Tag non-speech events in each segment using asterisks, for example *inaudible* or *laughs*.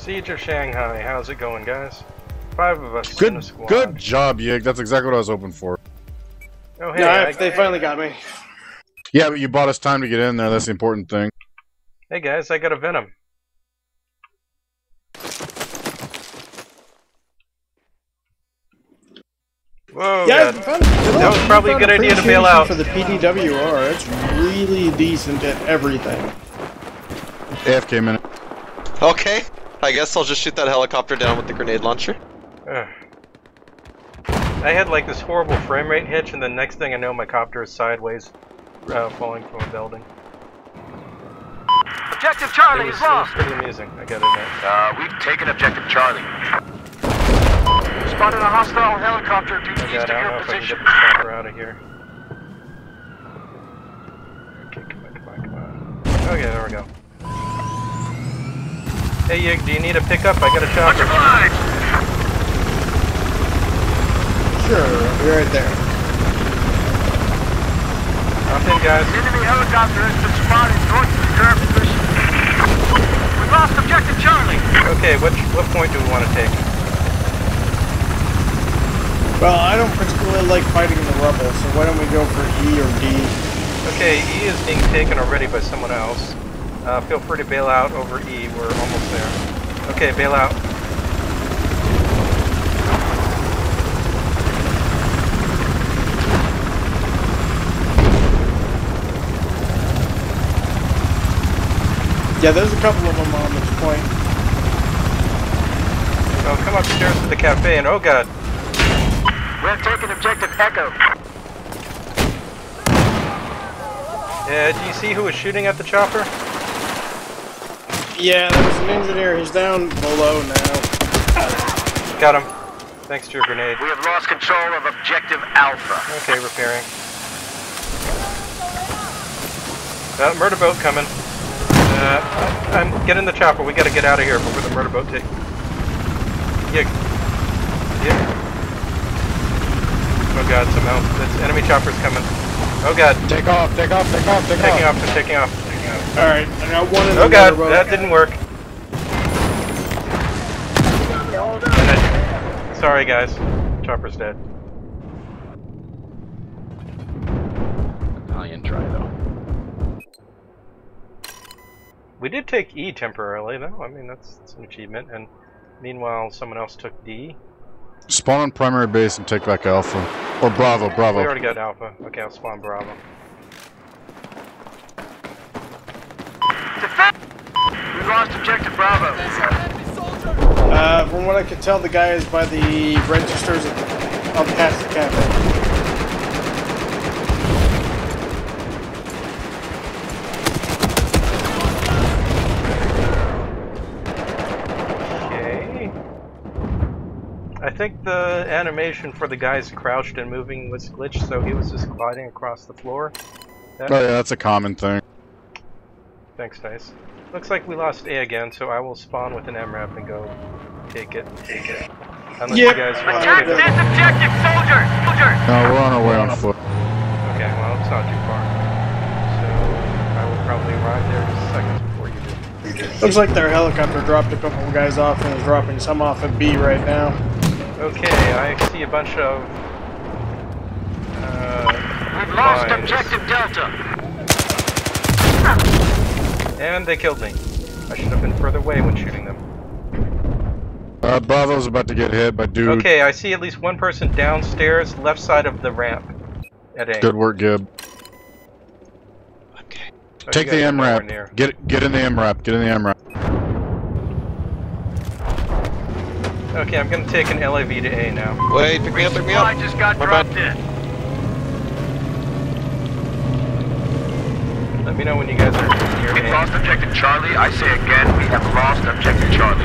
Siege of Shanghai. How's it going, guys? Five of us in Good, a squad. good job, Yig. That's exactly what I was hoping for. Oh, hey, no, I- they finally got me. Yeah, but you bought us time to get in there. That's the important thing. hey guys, I got a Venom. Whoa, yeah, found- That was probably a good idea to bail out. For the PDWR, it's really decent at everything. AFK minute. Okay, I guess I'll just shoot that helicopter down with the grenade launcher. Ugh. I had like this horrible frame rate hitch, and the next thing I know, my copter is sideways, uh, falling from a building. Objective Charlie was, is it was lost. pretty amusing. I gotta admit. Uh, we've taken Objective Charlie. Spotted a hostile helicopter due Oh east god, of I don't know your if I can get this chopper out of here. Okay, come on, come on, come on. Okay, there we go. Hey Yig, do you need a pickup? I got a Much chopper. obliged. Sure, I'll be right there. Hop in, guys. Enemy helicopter has been spotted north of the current position. We lost Objective Charlie. Okay, which what point do we want to take? Well, I don't particularly like fighting in the rebels, so why don't we go for E or D? Okay, E is being taken already by someone else. Uh, feel free to bail out over E. We're almost there. Okay, bail out. Yeah, there's a couple of them on this point. Oh, come upstairs to the cafe and oh god. We're taking Objective Echo. Yeah, do you see who was shooting at the chopper? Yeah, there's an engineer. He's down below now. Got him. Thanks to your grenade. We have lost control of Objective Alpha. Okay, repairing. Uh, murder boat coming. Uh, I'm get in the chopper. We gotta get out of here before the murder boat take. Yeah. Yeah. Oh god, some else. That's enemy chopper's coming. Oh god, Take off, take off, take off, take taking off. off, they're taking off. Taking off. All right, I got one in oh, the Oh god, motorboat. that didn't work. Then- sorry guys, chopper's dead. Italian try though. We did take E temporarily though. I mean that's, that's an achievement. And meanwhile, someone else took D. Spawn on primary base and take back Alpha. Or Bravo, Bravo. We already got Alpha. Okay, I'll spawn Bravo. Defend! We lost Objective Bravo. Uh, from what I could tell, the guy is by the registers at the, up past the cafe. Okay. I think the animation for the guys crouched and moving was glitched, so he was just gliding across the floor. That- Oh yeah, that's a common thing. Thanks, Dice. Looks like we lost A again, so I will spawn with an MRAP and go take it. Take it. Unless Yep. you guys want to Attack this objective, soldier! Soldier! No, we're on our way on foot. Okay, well, it's not too far. So I will probably arrive there just seconds before you do. Looks like their helicopter dropped a couple of guys off and is dropping some off at B right now. Okay, I see a bunch of. Uh, We've lost mines. Objective Delta. And they killed me. I should have been further away when shooting them. Uh, Bravo's about to get hit by dude. Okay, I see at least one person downstairs, left side of the ramp. At A. Good work, Gib. Oh, Take you the guys are nowhere MRAP. Get get in the MRAP. Get in the MRAP. Okay, I'm gonna take an LAV to A now. Wait, pick me up, pick me up. I just got My dropped bad. in. Me know when you guys are near We've lost Objective Charlie. I say again, we have lost Objective Charlie.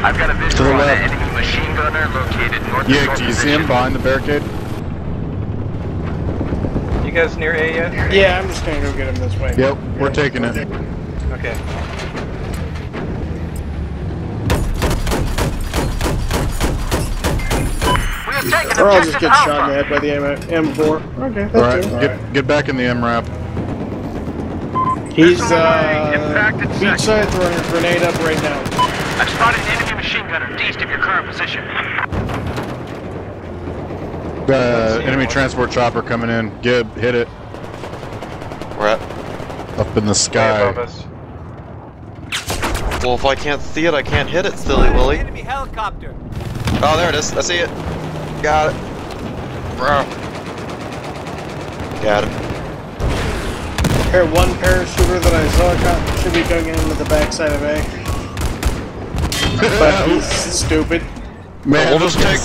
I've got a visual on an enemy machine gunner located north of Yeah, do you see him behind the barricade? You guys near A yet? Yeah, I'm just gonna go get him this way. Yep, we're taking it. Okay. Or I'll just Objective get shot in the head by the M- M4. Okay, that's All right, too. get get back in the MRAP. He's Missile away. uh, Impacted beachside section. throwing a grenade up right now. I've spotted an enemy machine gunner east of your current position. Uh, enemy transport chopper coming in. Gib, hit it. We're at. Up in the sky. Well, if I can't see it, I can't hit it, silly Willy. Enemy helicopter. Oh, there it is. I see it. Got it. Bro. Got it. Here, one parachuter that I saw got, should be going into the backside of A. *laughs* But he's stupid. Man, we'll just take.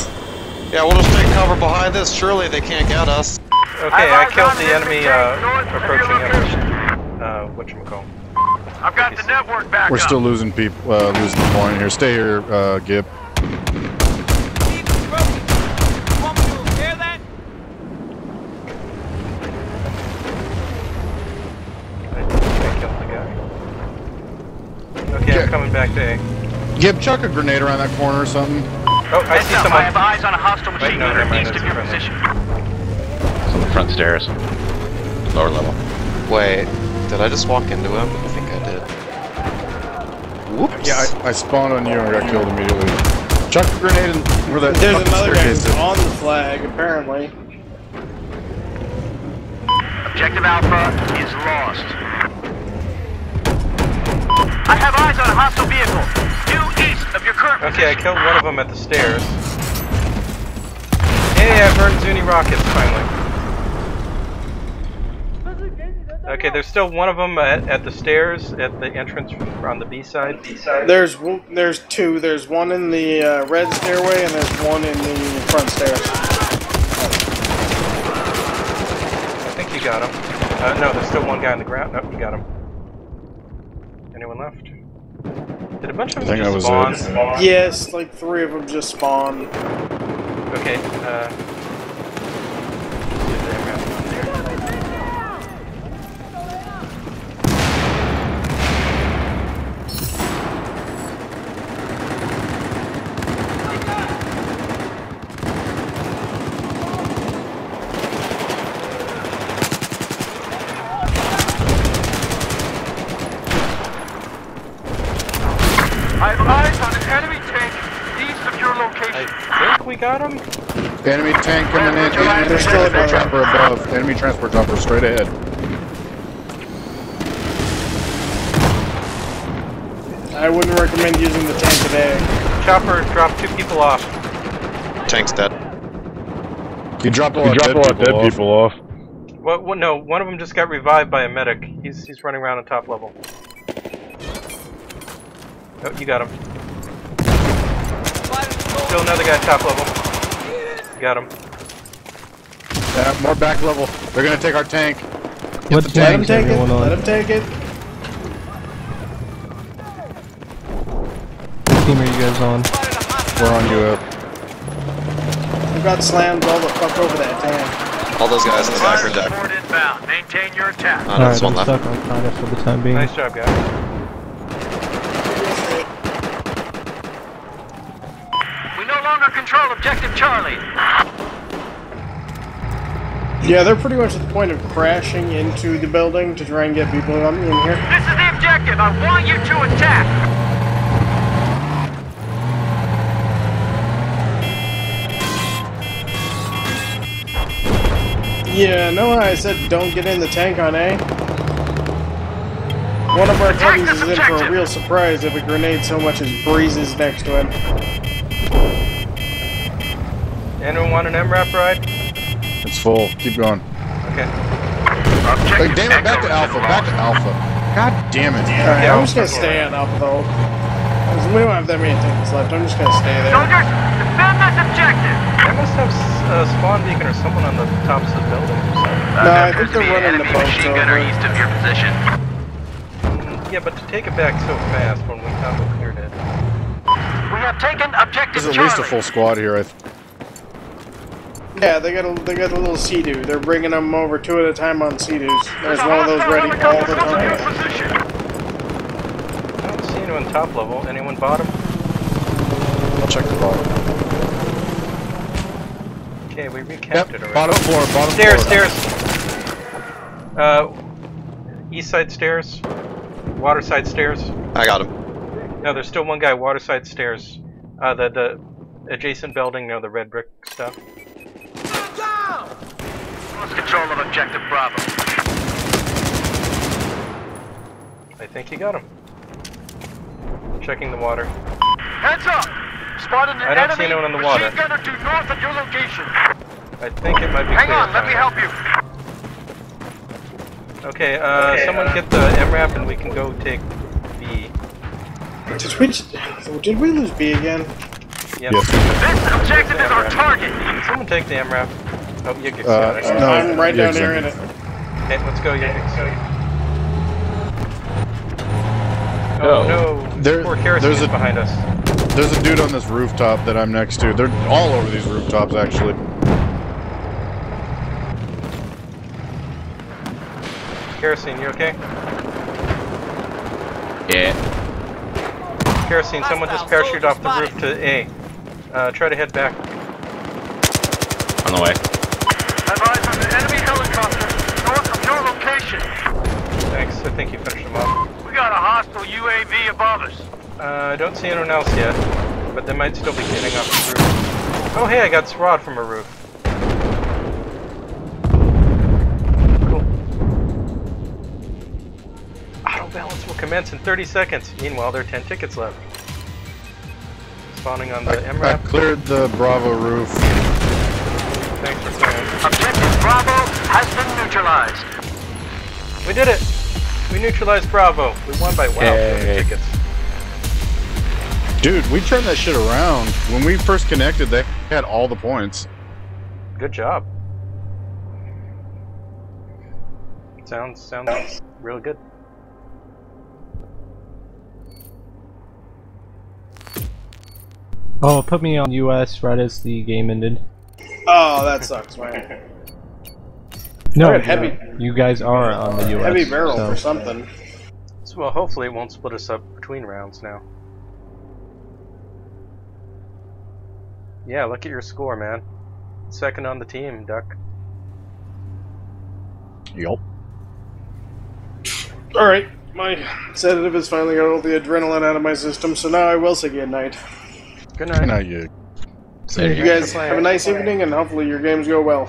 Yeah, we'll just take cover behind this. Surely they can't get us. Okay, I I've killed the enemy uh, north of your approaching location. us. Uh, whatchamacall. I've got the network back We're up. still losing people, uh, losing the point here. Stay here, uh, Gib. Leave is broken. You want me to repair that? I think I killed the guy. Okay, I'm Okay. coming back to A. Gib, chuck a grenade around that corner or something. Oh, I Heads see up, I have eyes on a hostile machine no, gunner never east of your position. It's on the front stairs. Lower level. Wait, did I just walk into him? I think I did. Whoops. Yeah, I, I spawned on you and got killed immediately. Chuck a grenade in where that There's fucking another guy who's on the flag, apparently. Objective Alpha is lost. I have eyes on a hostile vehicle due east of your current Okay, I killed one of them at the stairs. Hey, I burned Zuni rockets finally. Okay, there's still one of them at, at the stairs at the entrance on the B side. B side. There's there's two. There's one in the uh, red stairway and there's one in the front stairs. I think you got him. Uh, no, there's still one guy on the ground. Nope, you got him. Anyone left? Did a bunch of I them think just that was spawn? Yes, like three of them just spawned. Okay, uh... I have eyes on an enemy tank east of your I location. think we got him? Enemy tank coming in. Enemy There's still transport another. chopper above. Enemy transport chopper straight ahead. I wouldn't recommend using the tank today. Chopper dropped two people off. Tank's dead. He dropped a lot, of dead, people, off. Well, well, no, one of them just got revived by a medic. He's he's running around on top level. Oh, you got him. Still another guy top level. Got him. Yeah, more back level. They're gonna take our tank. What Let him tank's take it. everyone Let on? him take it. What team are you guys on? We're on you up. We got slammed all the fuck over that tank. All those guys in the back are Fire dead. support inbound. Maintain your attack. Oh, Alright, one I'm left. stuck on Cardiff for the time being. Nice job, guys. We no longer control objective Charlie. Yeah, they're pretty much at the point of crashing into the building to try and get people in in here. This is the objective. I want you to attack. Yeah, no, I said don't get in the tank on A. One of our Attack tuggies this is in for a real surprise if a grenade so much as breezes next to him. Anyone want an MRAP ride? It's full. Keep going. Okay. Objective Like, damn it, back to Alpha. Back to. Alpha. God damn it. Alright, Yeah, I'm just gonna I'll- stay on Alpha though. 'Cause We don't have that many things left. I'm just gonna stay there. Soldiers, defend this objective. I must have uh, a spawn beacon or someone on the tops of the building or something. No, uh, I think they're running the boats over. of your position. Mm, yeah, but to take it back so fast when we thought we cleared it. We have taken objective There's at least a full squad here. I th- Yeah, they got a they got a little Sea-Doo. They're bringing them over two at a time on Sea-Doos. There's one of those ready all the close to your time. position. I don't see anyone top level. Anyone bottom? I'll check the bottom. Okay, we recapped Yep, it already. bottom floor, bottom Stairs, floor. stairs. Uh, east side stairs, water side stairs. I got him. No, there's still one guy waterside stairs. Uh, the the adjacent building, no, the red brick stuff. Lost control of objective Bravo. I think he got him. Checking the water. Heads up! Spotted an I don't see enemy anyone in the machine water. gunner due north of your location. I think it might be Hang clear on, let me help you. Okay, uh, someone get the MRAP and we can go take B. Did we, did we lose B again? Yep. Yes. This objective is our target. Someone take the MRAP. Oh, Yigix Uh, got it. No, I'm right down Yiggs here in. in it. Okay, let's go, Yigix. Go. Oh no, There- poor kerosene there's is a- behind us. There's a dude on this rooftop that I'm next to. They're all over these rooftops, actually. Kerosene, you okay? Yeah. Kerosene, someone just parachuted off the roof to A. Uh, try to head back. On the way. Have eyes on the enemy helicopter north of your location. Thanks, I think you finished them off. We got a hostile UAV above us. Uh, I don't see anyone else yet, but they might still be getting off the roof. Oh hey, I got Srod from a roof. Cool. Auto balance will commence in 30 seconds. Meanwhile, there are 10 tickets left. Spawning on the I MRAP. cleared the Bravo roof. Thanks for clearing. Objective Bravo has been neutralized. We did it! We neutralized Bravo. We won by wow. Yay. tickets. Dude, we turned that shit around. When we first connected, they had all the points. Good job. Sounds sounds real good. Oh, put me on US right as the game ended. Oh, that sucks, man. *laughs* No, Alright, heavy- you guys are on the US. Heavy barrel so- for something. So, well, hopefully it won't split us up between rounds now. Yeah, look at your score, man. Second on the team, Duck. Yup. Alright, my sedative has finally got all the adrenaline out of my system, so now I will say good night. Good night. Now you. Later. You guys have a nice evening, and hopefully your games go well.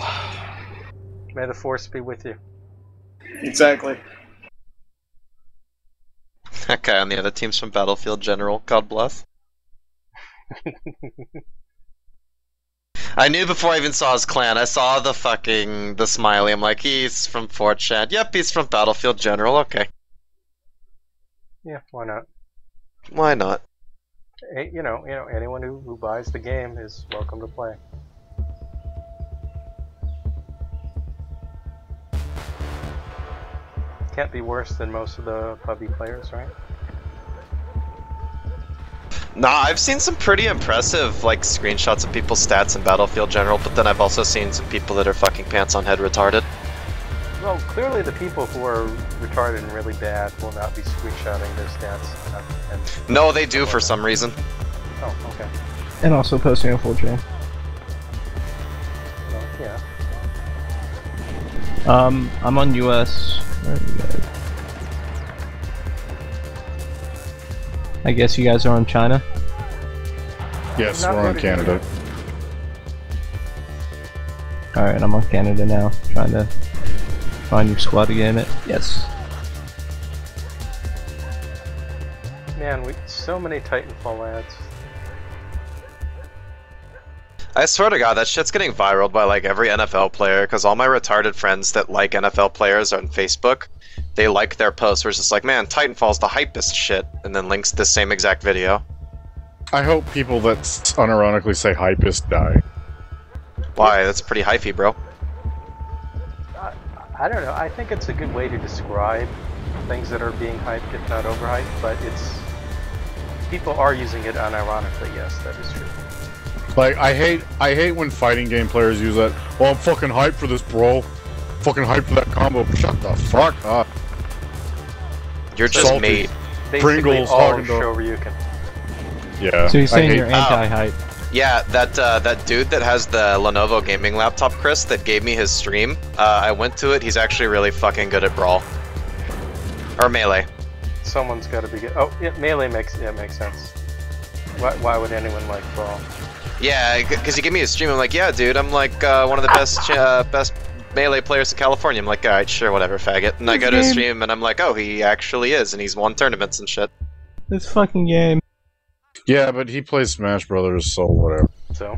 May the force be with you. Exactly. That guy on the other team's from Battlefield General. God bless. I knew before I even saw his clan. I saw the fucking the smiley. I'm like, he's from 4chan. Yep, he's from Battlefield General. Okay, Yeah, why not? why not? You know, you know, anyone who, who buys the game is welcome to play. Can't be worse than most of the PUBG players, right? Nah, I've seen some pretty impressive like screenshots of people's stats in Battlefield General, but then I've also seen some people that are fucking pants on head retarded. Well, clearly the people who are retarded and really bad will not be screenshotting their stats. uh, And, No, they do for some reason. oh, okay. And also posting on 4chan. Well, yeah. Um, I'm on US. Where are you guys? I guess you guys are on China. Yes, Not we're on. Canada. Alright, I'm on Canada now. Trying to find your squad again. It yes. Man, we so many Titanfall ads. I swear to God, that shit's getting viral by like every NFL player because all my retarded friends that like NFL players on Facebook, they like their posts where it's just like, man, Titanfall's the hypest shit, and then links the same exact video. I hope people that unironically say hypest die. Why? That's pretty hyphy, bro. I don't know. I think it's a good way to describe things that are being hyped, if not overhyped. But it's people are using it unironically. Yes, that is true. Like I hate I hate when fighting game players use that. Well, I'm fucking hyped for this, bro. Fucking hyped for that combo. Shut the fuck up. You're just Salty. made. Basically, Pringles, all Haagen-Dazs. Shoryuken. Yeah. So you're I saying hate- you're anti-hype? Yeah, that uh, that dude that has the Lenovo gaming laptop, Chris, that gave me his stream. Uh, I went to it. He's actually really fucking good at Brawl. Or melee. Someone's got to be good. Oh, yeah, melee makes yeah makes sense. Why, why would anyone like brawl? Yeah, because you give me a stream, I'm like, yeah, dude, I'm like uh, one of the best uh, best melee players in California. I'm like, alright, sure, whatever, faggot. And I go to his stream, and I'm like, oh, he actually is, and he's won tournaments and shit. This fucking game. Yeah, but he plays Smash Brothers, so whatever. So